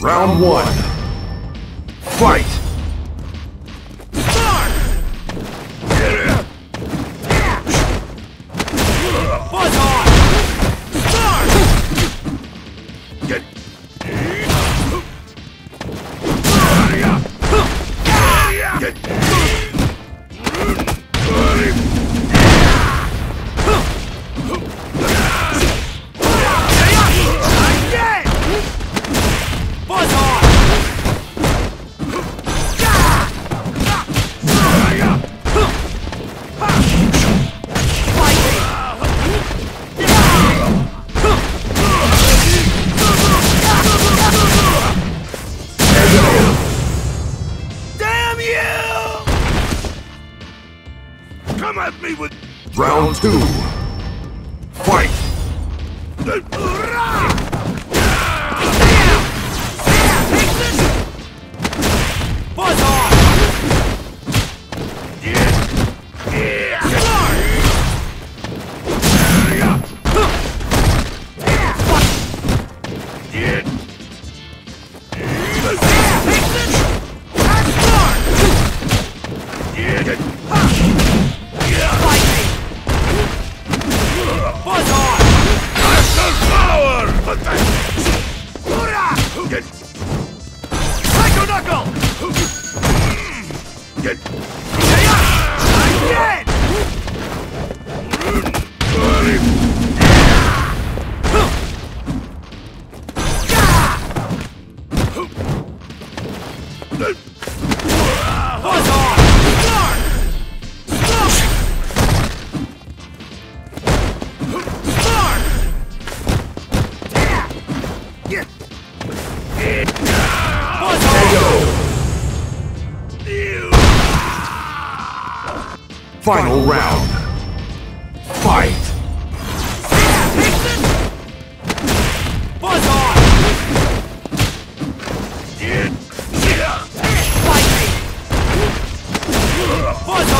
Round one. Fight! Me with Round two. Fight! Buzz Psycho Knuckle! Again! Buzz Final round. Fight! Buzz on! Buzz on!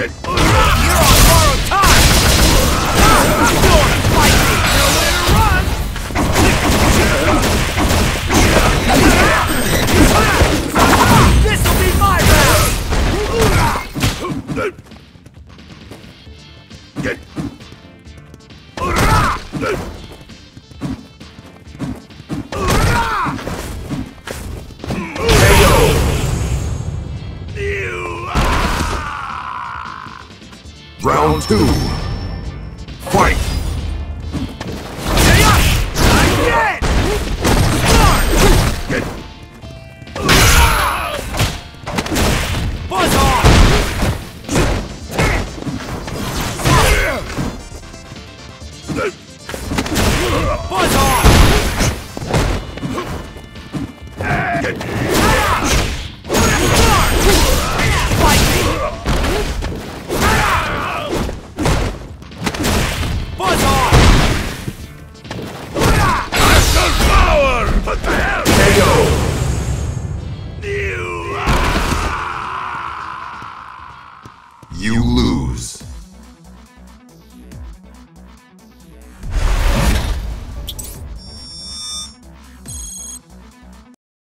Get two. Fight! Buzz on! You lose.